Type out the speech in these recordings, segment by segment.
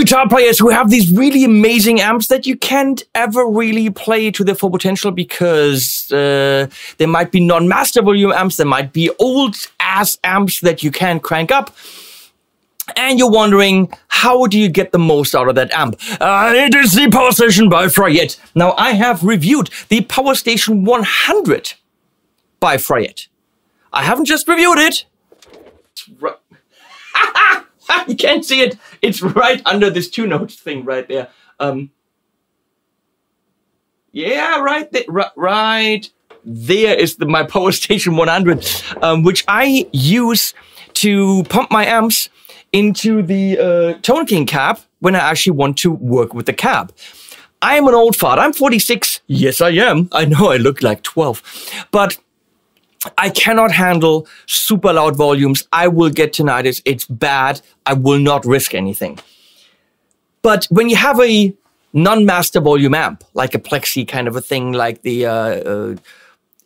guitar players who have these really amazing amps that you can't ever really play to their full potential because uh, there might be non-master volume amps, there might be old ass amps that you can't crank up. And you're wondering, how do you get the most out of that amp? Uh, it is the Power Station by Fryette. Now, I have reviewed the Power Station 100 by Fryette. I haven't just reviewed it. you can't see it. It's right under this two notes thing right there. Um, yeah, right there, right there is the, my Power Station 100, um, which I use to pump my amps into the uh, Tone King cab when I actually want to work with the cab. I am an old fart. I'm 46. Yes, I am. I know I look like 12. But I cannot handle super loud volumes. I will get tinnitus. It's bad. I will not risk anything. But when you have a non-master volume amp, like a Plexi kind of a thing, like the uh, uh,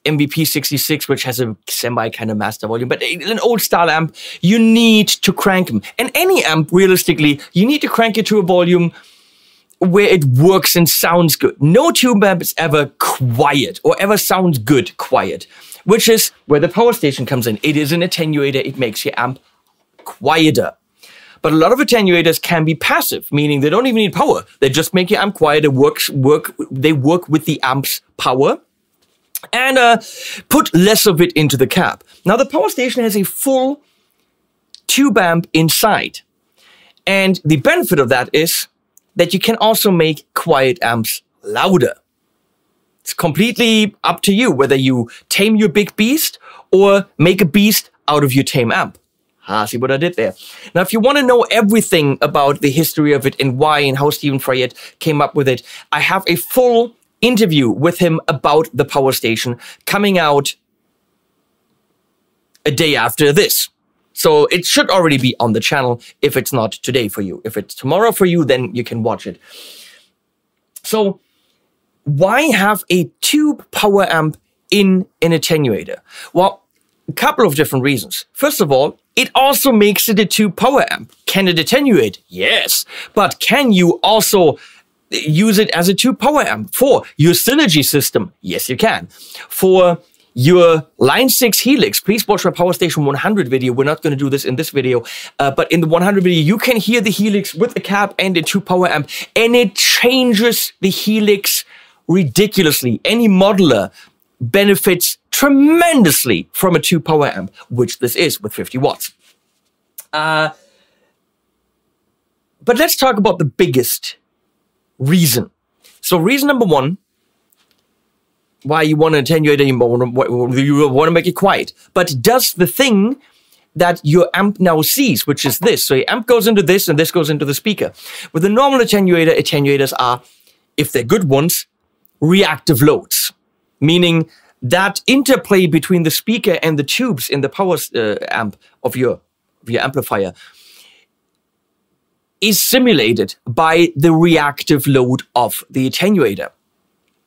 MVP 66, which has a semi kind of master volume, but an old style amp, you need to crank them. And any amp, realistically, you need to crank it to a volume where it works and sounds good. No tube amp is ever quiet or ever sounds good quiet which is where the power station comes in. It is an attenuator. It makes your amp quieter. But a lot of attenuators can be passive, meaning they don't even need power. They just make your amp quieter, works, work, they work with the amp's power and uh, put less of it into the cab. Now the power station has a full tube amp inside. And the benefit of that is that you can also make quiet amps louder. It's completely up to you whether you tame your big beast or make a beast out of your tame amp. Ah, see what I did there. Now, if you want to know everything about the history of it and why and how Stephen Fryette came up with it, I have a full interview with him about the power station coming out a day after this. So it should already be on the channel if it's not today for you. If it's tomorrow for you, then you can watch it. So why have a tube power amp in an attenuator? Well, a couple of different reasons. First of all, it also makes it a tube power amp. Can it attenuate? Yes. But can you also use it as a tube power amp for your Synergy system? Yes, you can. For your Line 6 Helix, please watch my Power Station 100 video. We're not going to do this in this video, uh, but in the 100 video, you can hear the Helix with the cab and the tube power amp, and it changes the Helix ridiculously. Any modeler benefits tremendously from a two power amp, which this is with 50 watts. Uh, but let's talk about the biggest reason. So reason number one, why you want to attenuate and you want to make it quiet. But does the thing that your amp now sees, which is this. So your amp goes into this and this goes into the speaker. With a normal attenuator, attenuators are, if they're good ones, reactive loads, meaning that interplay between the speaker and the tubes in the power uh, amp of your, of your amplifier is simulated by the reactive load of the attenuator.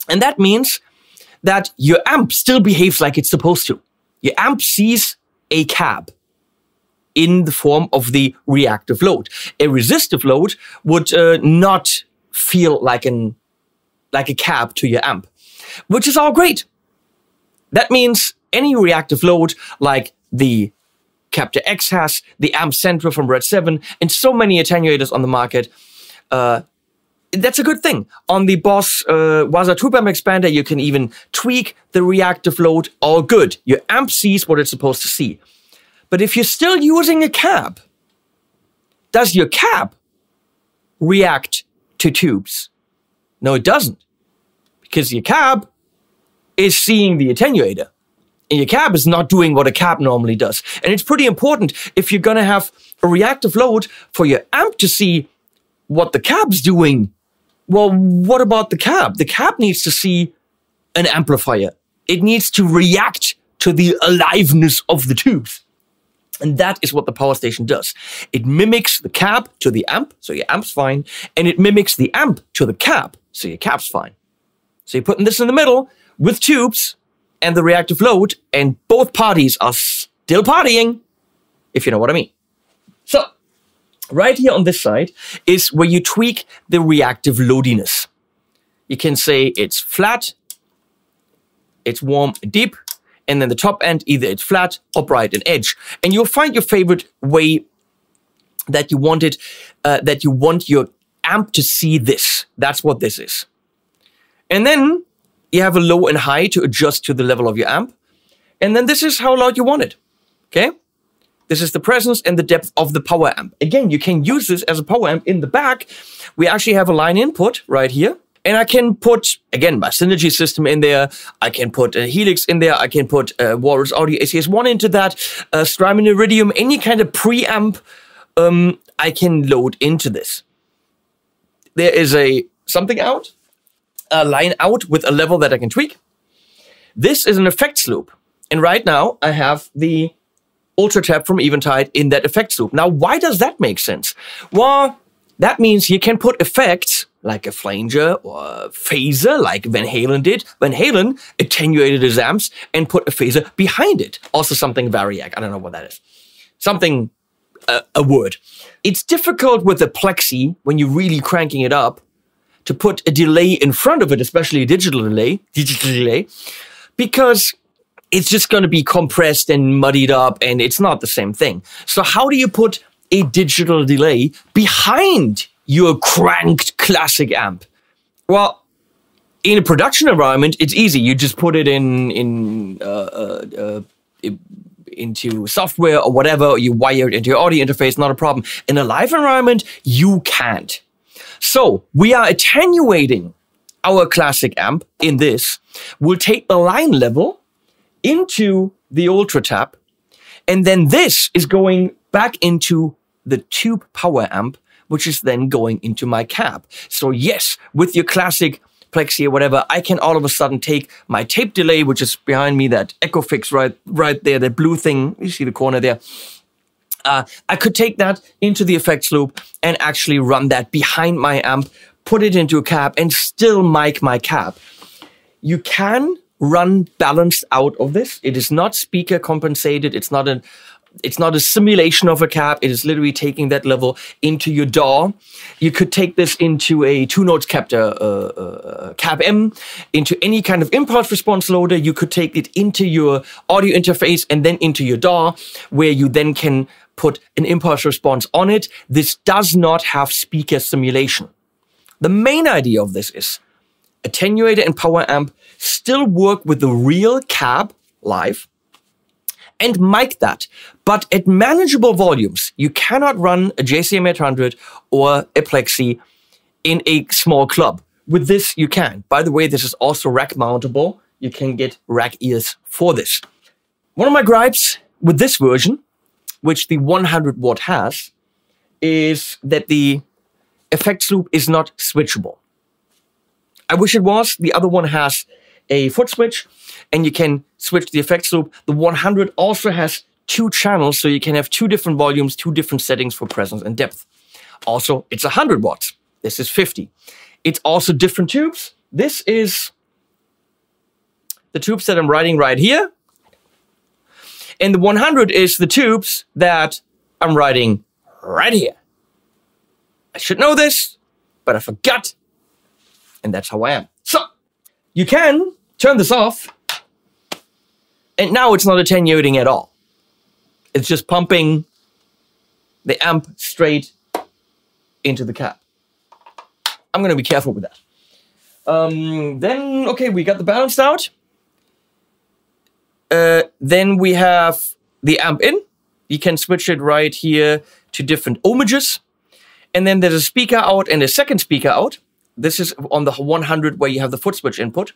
And that means that your amp still behaves like it's supposed to. Your amp sees a cab in the form of the reactive load. A resistive load would uh, not feel like an like a cab to your amp, which is all great. That means any reactive load like the Captor X has, the Amp Central from Red 7, and so many attenuators on the market, uh, that's a good thing. On the Boss uh, Waza Tube Amp Expander, you can even tweak the reactive load, all good. Your amp sees what it's supposed to see. But if you're still using a cab, does your cab react to tubes? No, it doesn't. Because your cab is seeing the attenuator. And your cab is not doing what a cab normally does. And it's pretty important if you're going to have a reactive load for your amp to see what the cab's doing. Well, what about the cab? The cab needs to see an amplifier. It needs to react to the aliveness of the tubes. And that is what the power station does. It mimics the cab to the amp, so your amp's fine, and it mimics the amp to the cab, so your cab's fine. So you're putting this in the middle with tubes and the reactive load, and both parties are still partying, if you know what I mean. So, right here on this side is where you tweak the reactive loadiness. You can say it's flat, it's warm, deep, and then the top end, either it's flat or bright and edge. And you'll find your favorite way that you want it, uh, that you want your amp to see this. That's what this is. And then you have a low and high to adjust to the level of your amp. And then this is how loud you want it. Okay? This is the presence and the depth of the power amp. Again, you can use this as a power amp in the back. We actually have a line input right here. And I can put, again, my Synergy system in there. I can put a Helix in there. I can put uh, Walrus Audio ACS1 into that. Uh, Strymon Iridium, any kind of preamp um, I can load into this. There is a something out, a line out with a level that I can tweak. This is an effects loop. And right now I have the Ultra Tap from Eventide in that effects loop. Now, why does that make sense? Well, that means you can put effects like a flanger or a phaser like Van Halen did. Van Halen attenuated his amps and put a phaser behind it. Also something Variac. I don't know what that is. Something, uh, a word. It's difficult with the Plexi when you're really cranking it up to put a delay in front of it, especially a digital delay, digital delay, because it's just going to be compressed and muddied up and it's not the same thing. So how do you put a digital delay behind your cranked classic amp? Well, in a production environment, it's easy. You just put it in in uh, uh, uh, into software or whatever. You wire it into your audio interface. Not a problem. In a live environment, you can't. So we are attenuating our classic amp in this. We'll take the line level into the Ultra Tap, and then this is going back into the tube power amp, which is then going into my cab. So yes, with your classic Plexi or whatever, I can all of a sudden take my tape delay, which is behind me, that Echofix right, right there, that blue thing, you see the corner there. Uh, I could take that into the effects loop and actually run that behind my amp, put it into a cab and still mic my cab. You can run balanced out of this. It is not speaker compensated. It's not a it's not a simulation of a cab. It is literally taking that level into your DAW. You could take this into a two notes captor, uh, uh, cab M, into any kind of impulse response loader. You could take it into your audio interface and then into your DAW, where you then can put an impulse response on it. This does not have speaker simulation. The main idea of this is attenuator and power amp still work with the real cab live and mic that, but at manageable volumes. You cannot run a JCM 800 or a Plexi in a small club. With this, you can. By the way, this is also rack mountable. You can get rack ears for this. One of my gripes with this version, which the 100 watt has, is that the effects loop is not switchable. I wish it was. The other one has a foot switch and you can switch the effects loop. The 100 also has two channels, so you can have two different volumes, two different settings for presence and depth. Also, it's 100 watts. This is 50. It's also different tubes. This is the tubes that I'm writing right here. And the 100 is the tubes that I'm writing right here. I should know this, but I forgot. And that's how I am. So, you can turn this off and now it's not attenuating at all. It's just pumping the amp straight into the cap. I'm going to be careful with that. Um, then, okay, we got the balanced out. Uh, then we have the amp in. You can switch it right here to different ohmages. And then there's a speaker out and a second speaker out. This is on the 100 where you have the foot switch input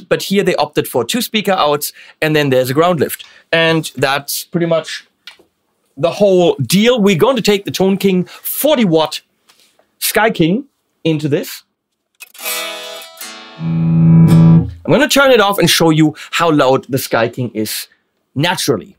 but here they opted for two speaker outs and then there's a ground lift. And that's pretty much the whole deal. We're going to take the Tone King 40 watt Sky King into this. I'm going to turn it off and show you how loud the Sky King is naturally.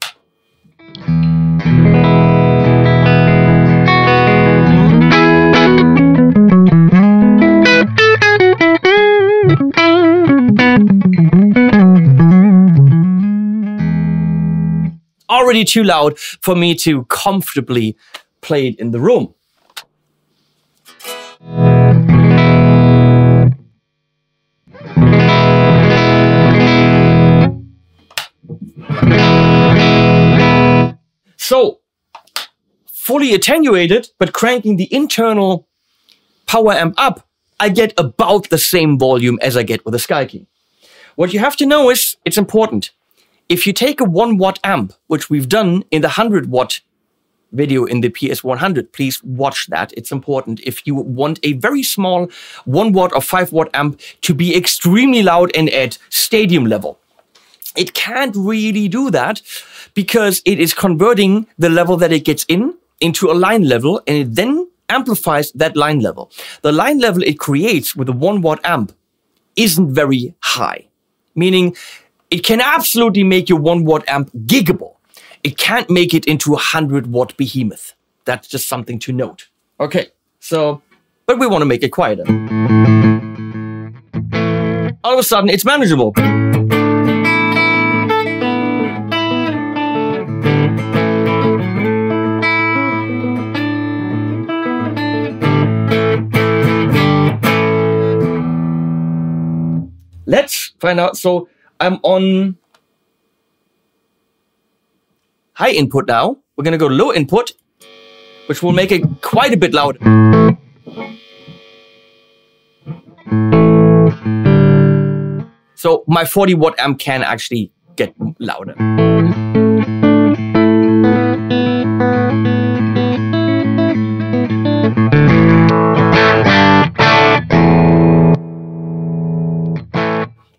Already too loud for me to comfortably play it in the room. So, fully attenuated, but cranking the internal power amp up, I get about the same volume as I get with a Sky King. What you have to know is, it's important. If you take a 1 watt amp, which we've done in the 100 watt video in the PS100, please watch that. It's important. If you want a very small 1 watt or 5 watt amp to be extremely loud and at stadium level, it can't really do that because it is converting the level that it gets in into a line level and it then amplifies that line level. The line level it creates with a 1 watt amp isn't very high, meaning it can absolutely make your 1 watt amp giggable. It can't make it into a 100 watt behemoth. That's just something to note. Okay, so, but we want to make it quieter. All of a sudden, it's manageable. Let's find out. So I'm on high input now. We're going to go low input, which will make it quite a bit louder. So my 40 watt amp can actually get louder.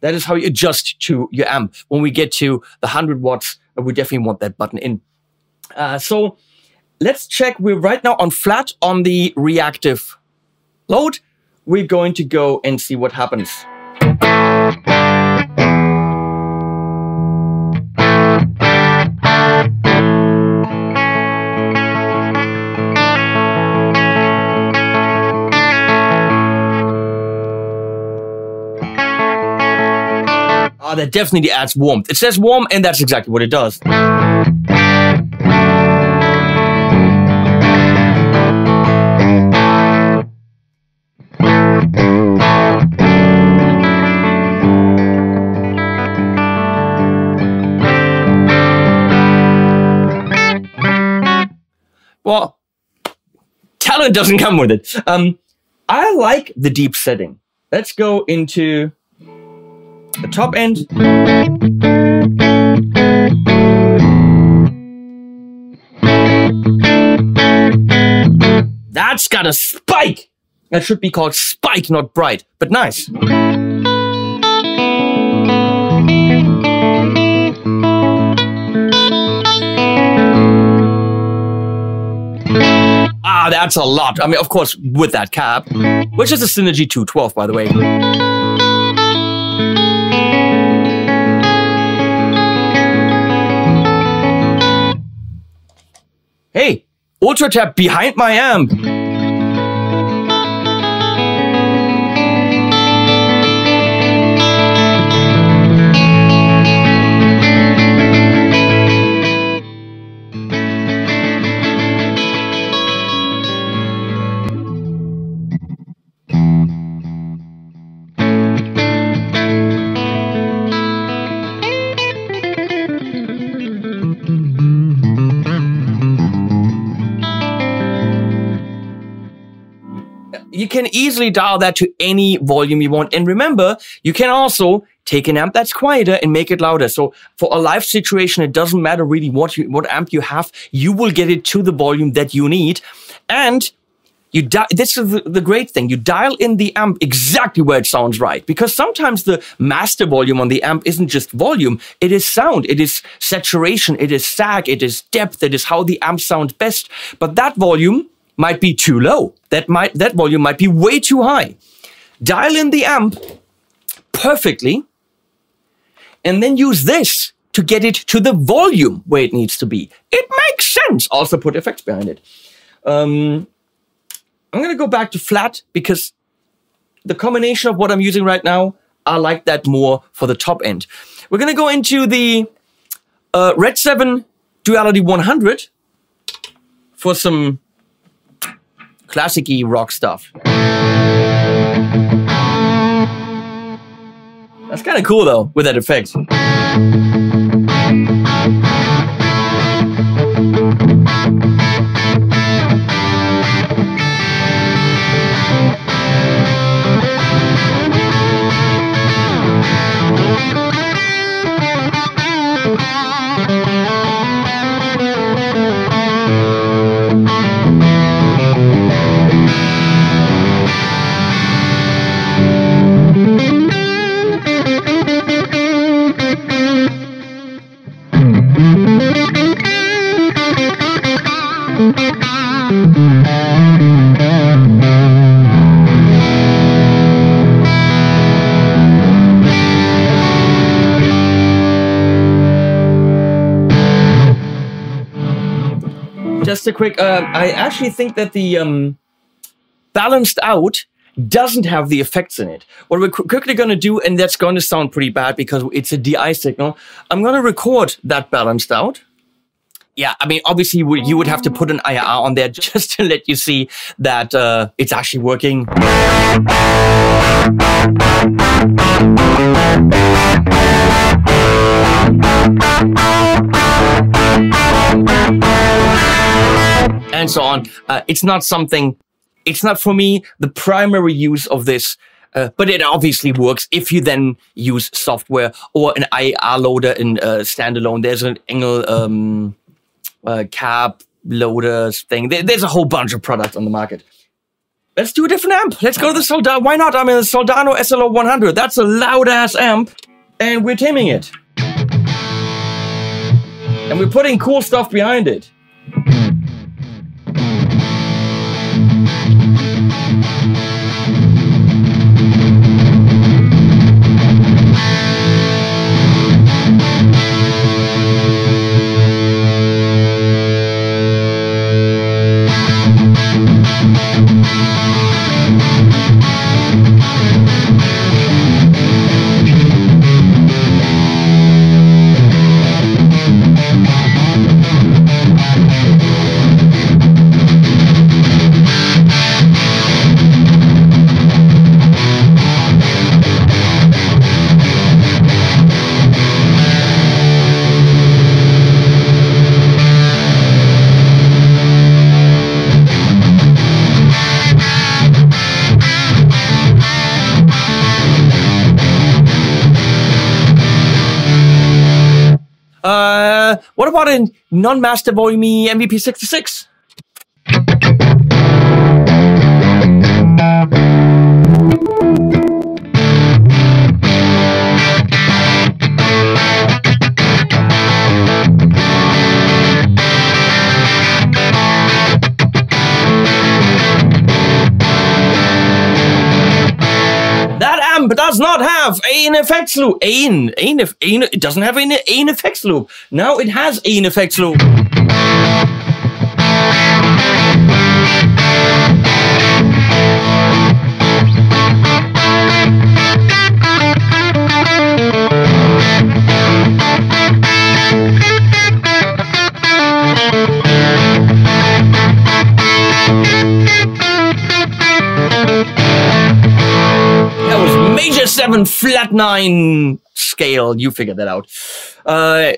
That is how you adjust to your amp. When we get to the 100 watts, uh, we definitely want that button in. Uh, so let's check. We're right now on flat on the reactive load. We're going to go and see what happens. That definitely adds warmth. It says warm, and that's exactly what it does. Well, talent doesn't come with it. Um, I like the deep setting. Let's go into the top end. That's got a spike! That should be called spike, not bright, but nice. Ah, that's a lot. I mean, of course, with that cap, which is a Synergy 212, by the way. Hey, Ultra Tap behind my amp. Easily dial that to any volume you want. And remember, you can also take an amp that's quieter and make it louder. So for a live situation, it doesn't matter really what you, what amp you have. You will get it to the volume that you need. And you di- this is the, the, great thing. You dial in the amp exactly where it sounds right. Because sometimes the master volume on the amp isn't just volume. It is sound. It is saturation. It is sag. It is depth. It is how the amp sounds best. But that volume might be too low. That might that volume might be way too high. Dial in the amp perfectly and then use this to get it to the volume where it needs to be. It makes sense. Also put effects behind it. Um, I'm going to go back to flat because the combination of what I'm using right now, I like that more for the top end. We're going to go into the uh, Red 7 Duality 100 for some classicy rock stuff. That's kind of cool though, with that effect. Just a quick, uh, I actually think that the um, balanced out doesn't have the effects in it. What we're qu- quickly going to do, and that's going to sound pretty bad because it's a DI signal, I'm going to record that balanced out. Yeah, I mean, obviously you would, you would have to put an IR on there just to let you see that uh, it's actually working. And so on. Uh, it's not something, it's not for me the primary use of this. Uh, but it obviously works if you then use software or an IR loader in uh, standalone. There's an Engel um, uh, cab loaders thing. There, there's a whole bunch of products on the market. Let's do a different amp. Let's go to the Soldano. Why not? I mean, the Soldano SLO 100. That's a loud ass amp, and we're taming it. And we're putting cool stuff behind it. A non-master volume MVP 66? Amp does not have an effects loop. Ein, eff- it doesn't have an, an effects loop. Now it has an effects loop. Seven flat nine scale. You figured that out. Uh,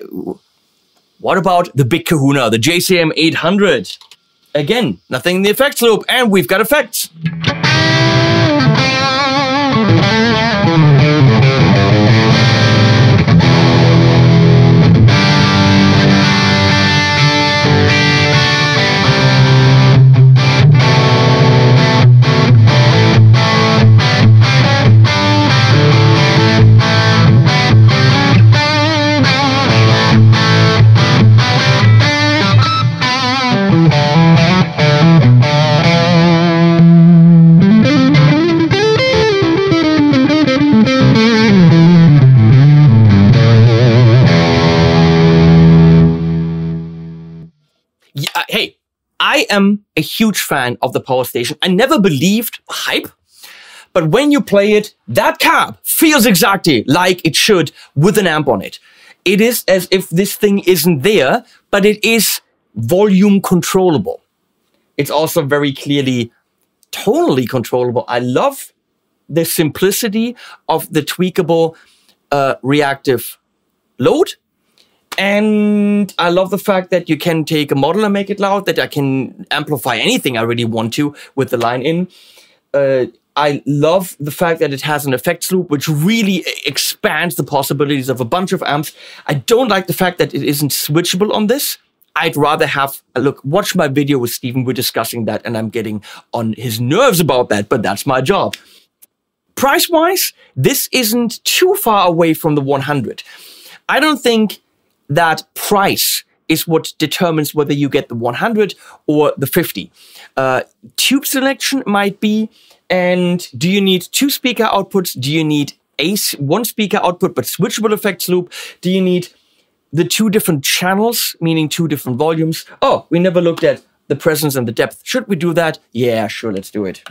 what about the big kahuna, the JCM 800? Again, nothing in the effects loop, and we've got effects. A huge fan of the Power Station. I never believed hype, but when you play it, that cab feels exactly like it should with an amp on it. It is as if this thing isn't there, but it is volume controllable. It's also very clearly tonally controllable. I love the simplicity of the tweakable uh, reactive load. And I love the fact that you can take a model and make it loud, that I can amplify anything I really want to with the line in. Uh, I love the fact that it has an effects loop, which really expands the possibilities of a bunch of amps. I don't like the fact that it isn't switchable on this. I'd rather have a look, watch my video with Stephen. We're discussing that, and I'm getting on his nerves about that, but that's my job. Price wise, this isn't too far away from the 100. I don't think that price is what determines whether you get the 100 or the 50. Uh, tube selection might be, and do you need two speaker outputs? Do you need a one speaker output but switchable effects loop? Do you need the two different channels, meaning two different volumes? Oh, we never looked at the presence and the depth. Should we do that? Yeah, sure, let's do it.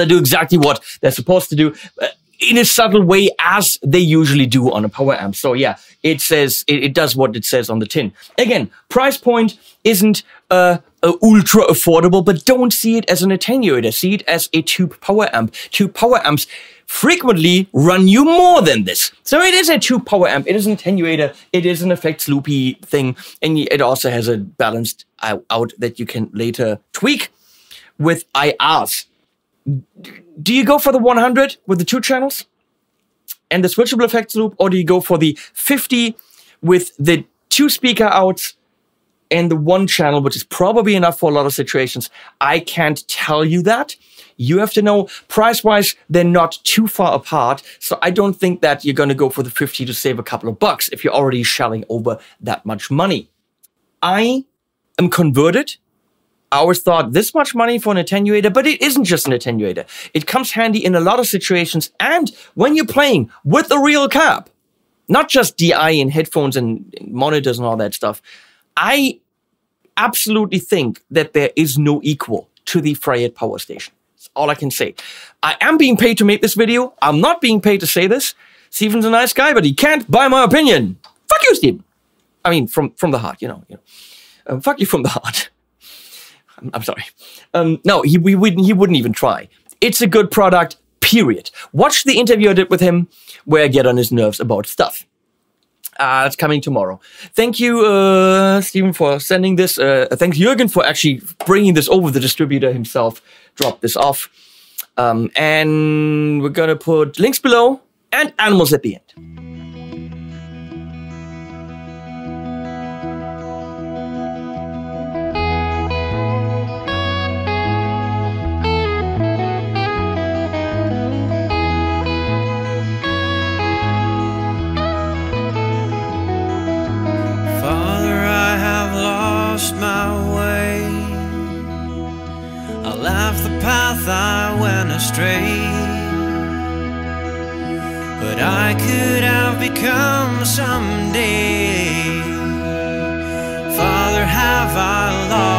They do exactly what they're supposed to do uh, in a subtle way as they usually do on a power amp. So yeah, it says, it, it does what it says on the tin. Again, price point isn't uh, uh, ultra affordable, but don't see it as an attenuator. See it as a tube power amp. Tube power amps frequently run you more than this. So it is a tube power amp. It is an attenuator. It is an effects loopy thing. And it also has a balanced out that you can later tweak with IRs do you go for the 100 with the two channels and the switchable effects loop, or do you go for the 50 with the two speaker outs and the one channel, which is probably enough for a lot of situations? I can't tell you that. You have to know price wise, they're not too far apart. So I don't think that you're going to go for the 50 to save a couple of bucks if you're already shelling over that much money. I am converted I always thought this much money for an attenuator, but it isn't just an attenuator. It comes handy in a lot of situations and when you're playing with a real cab, not just DI and headphones and monitors and all that stuff. I absolutely think that there is no equal to the Fryette power station. That's all I can say. I am being paid to make this video. I'm not being paid to say this. Steven's a nice guy, but he can't buy my opinion. Fuck you, Steven. I mean, from from the heart, you know. You know. Um, fuck you from the heart. I'm sorry. Um, no, he, we wouldn't, he wouldn't even try. It's a good product, period. Watch the interview I did with him where I get on his nerves about stuff. Uh, it's coming tomorrow. Thank you, uh, Stephen, for sending this. Uh, thanks, Jürgen, for actually bringing this over. The distributor himself dropped this off. Um, and we're going to put links below and animals at the end. Could have become someday. Father, have I lost